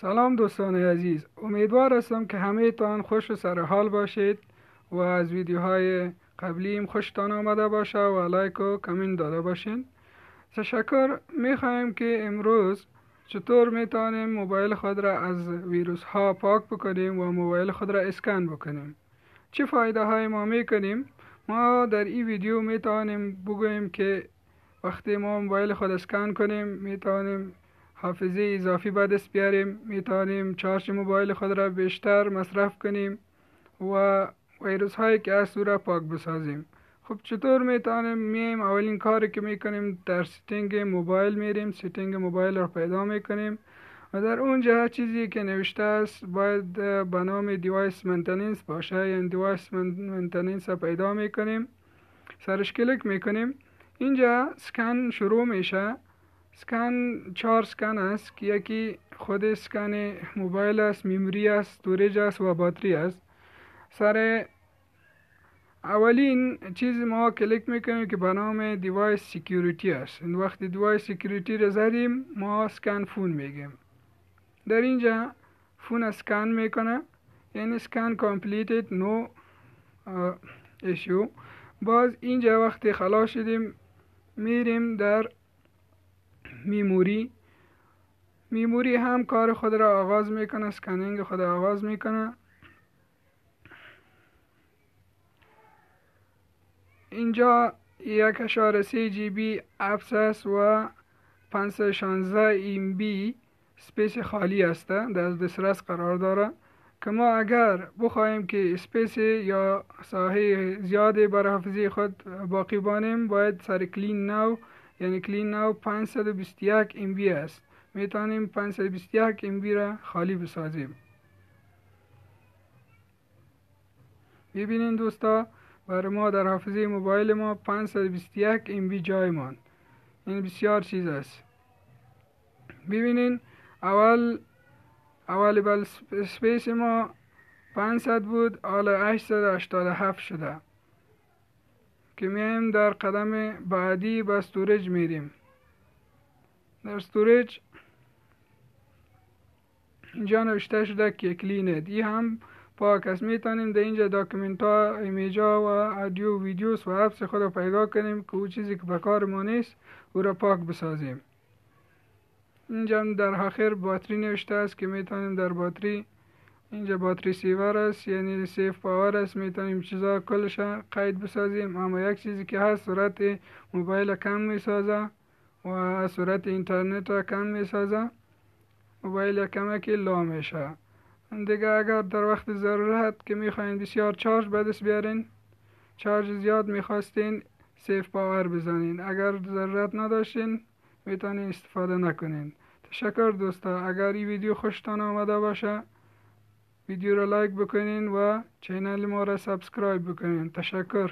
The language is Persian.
سلام دوستان عزیز. امیدوار هستم که همه تان خوش و سرحال باشید و از ویدیوهای قبلیم خوشتان آمده باشه و لایک و کامنت داده باشین. تشکر می‌خواهیم که امروز چطور می‌تونیم موبایل خود را از ویروس ها پاک بکنیم و موبایل خود را اسکن بکنیم. چه فایده های ما می‌کنیم؟ ما در این ویدیو می‌تونیم بگوییم که وقتی ما موبایل خود اسکن کنیم می‌تونیم حافظه اضافی به دست بیاریم. می‌تونیم charge موبایل خود را بیشتر مصرف کنیم و ویروس هایی که از را پاک بسازیم. خب چطور می‌تونیم میم اولین کاری که می‌کنیم در setting موبایل میریم. setting موبایل را پیدا می‌کنیم و در اونجا چیزی که نوشته است باید به نام device maintenance باشه. یعنی device maintenance را پیدا می‌کنیم. سرش کلیک می‌کنیم. اینجا سکن شروع میشه. سکن چهار سکن است که یکی خود اسکن موبایل است memory است storage است و باتری است. سر اولین چیز ما کلیک می‌کنیم که به نام device security است. این وقتی device security رو زدیم ما scan phone میگیم. در اینجا phone scan می‌کنه. یعنی scan completed now ایشو باز اینجا وقتی خلاص شدیم میریم در memory. memory هم کار خود را آغاز می‌کنه scanning خود آغاز می‌کنه. اینجا یک اشاره سی GB apps است و 516 MB space خالی است در دسترس قرار داره که ما اگر بخواهیم که space یا ساحه زیادی بر حافظه خود باقی بمانیم باید سر clean now یعنی clean now 521 MB است. می‌تونیم 521 MB را خالی بسازیم. ببینین دوستا برای ما در حافظه موبایل ما 521 MB جای ماند. این بسیار چیز است. ببینین اول اول بل space ما 500 بود حالا 887 شده. که میایم در قدم بعدی به storage میریم. در storage اینجا نوشته شده که clean already هم پاک است. می‌تونیم در اینجا document ها image ها و audio videos و apps خود رو پیدا کنیم که او چیزی که به کار ما نیست او را پاک بسازیم. اینجا در آخر باتری نوشته است که می‌تونیم در باتری اینجا battery saver است یعنی save power است. می‌تونیم چیزا کلش قید بسازیم اما یک چیزی که هست سرعت موبایل کم می‌سازه و سرعت اینترنت کم می‌سازه. موبایل کمکی لا میشه دیگه اگر در وقت ضرورت که می‌خواین بسیار charge به دست بیارین charge زیاد می‌خواستین save power بزنین. اگر ضرورت نداشتین می‌تونین استفاده نکنین. تشکر دوستا. اگر این ویدیو خوشتان آمده باشه ویدیو را like بکنین و channel ما را subscribe بکنین. تشکر.